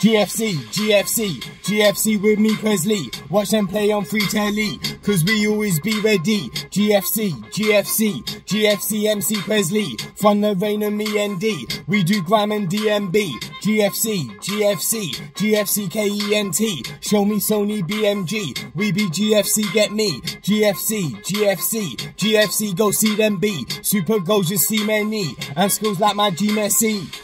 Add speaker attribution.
Speaker 1: GFC, GFC, GFC with me Presley. Watch them play on free telly, cause we always be ready. GFC, GFC, GFC MC Presley. From the rain and me ND, we do gram and DMB. GFC, GFC, GFC KENT. Show me Sony BMG. We be GFC, get me. GFC, GFC, GFC, go see them be. Super goals, just see many. And schools like my G Messi.